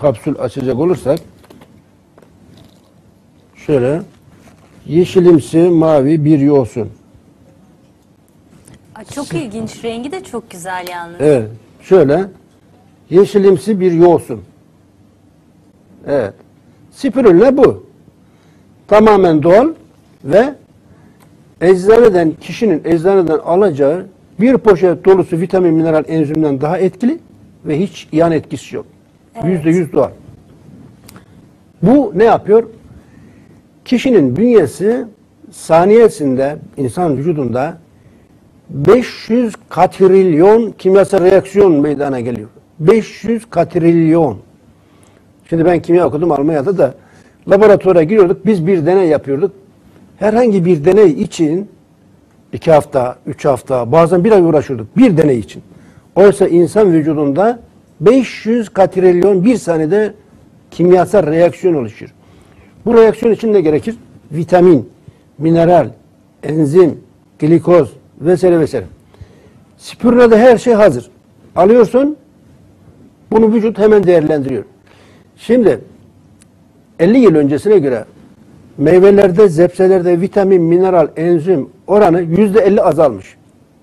kapsül açacak olursak şöyle yeşilimsi mavi bir yoğsun. Aa, Çok ilginç. Rengi de çok güzel yalnız. Evet. Şöyle yeşilimsi bir yoğsun. Evet. Spirulina bu. Tamamen doğal ve eczaneden kişinin eczaneden alacağı bir poşet dolusu vitamin, mineral, enzimden daha etkili ve hiç yan etkisi yok. Yüzde yüz doğal. Bu ne yapıyor? Kişinin bünyesi saniyesinde insan vücudunda 500 katrilyon kimyasal reaksiyon meydana geliyor. 500 katrilyon. Şimdi ben kimya okudum Almanya'da da laboratuvara giriyorduk. Biz bir deney yapıyorduk. Herhangi bir deney için iki hafta, üç hafta, bazen bir ay uğraşıyorduk. Bir deney için. Oysa insan vücudunda 500 katrilyon bir saniyede kimyasal reaksiyon oluşuyor. Bu reaksiyon için ne gerekir? Vitamin, mineral, enzim, glikoz vesaire vesaire. Spirulina'da her şey hazır. Alıyorsun, bunu vücut hemen değerlendiriyor. Şimdi 50 yıl öncesine göre meyvelerde, zepselerde vitamin, mineral, enzim oranı %50 azalmış.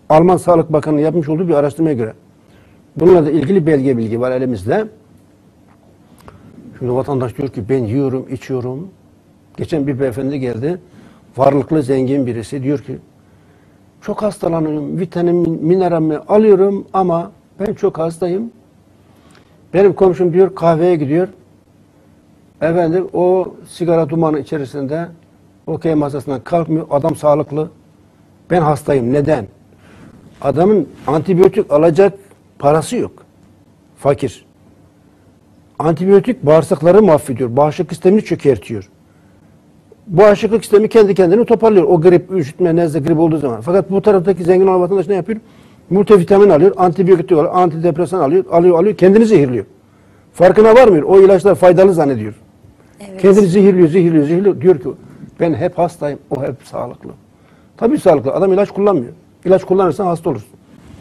Alman Sağlık Bakanı yapmış olduğu bir araştırmaya göre. Bununla da ilgili belge bilgi var elimizde. Şimdi vatandaş diyor ki ben yiyorum, içiyorum. Geçen bir beyefendi geldi. Varlıklı, zengin birisi. Diyor ki çok hastalanıyorum. Vitamin, mineralimi alıyorum ama ben çok hastayım. Benim komşum diyor kahveye gidiyor. Efendim o sigara dumanı içerisinde okey masasından kalkmıyor. Adam sağlıklı. Ben hastayım. Neden? Adamın antibiyotik alacak parası yok. Fakir. Antibiyotik bağırsakları mahvediyor. Bağışıklık sistemini çökertiyor. Bağışıklık sistemi kendi kendini toparlıyor. O grip, üşütme, nezle, grip olduğu zaman. Fakat bu taraftaki zengin olan vatandaş ne yapıyor? Multivitamin alıyor, antibiyotik alıyor, antidepresan alıyor, alıyor, alıyor, kendini zehirliyor. Farkına varmıyor. O ilaçlar faydalı zannediyor. Evet. Kendini zehirliyor, zehirliyor, zehirliyor. Diyor ki ben hep hastayım, o hep sağlıklı. Tabii sağlıklı. Adam ilaç kullanmıyor. İlaç kullanırsan hasta olursun.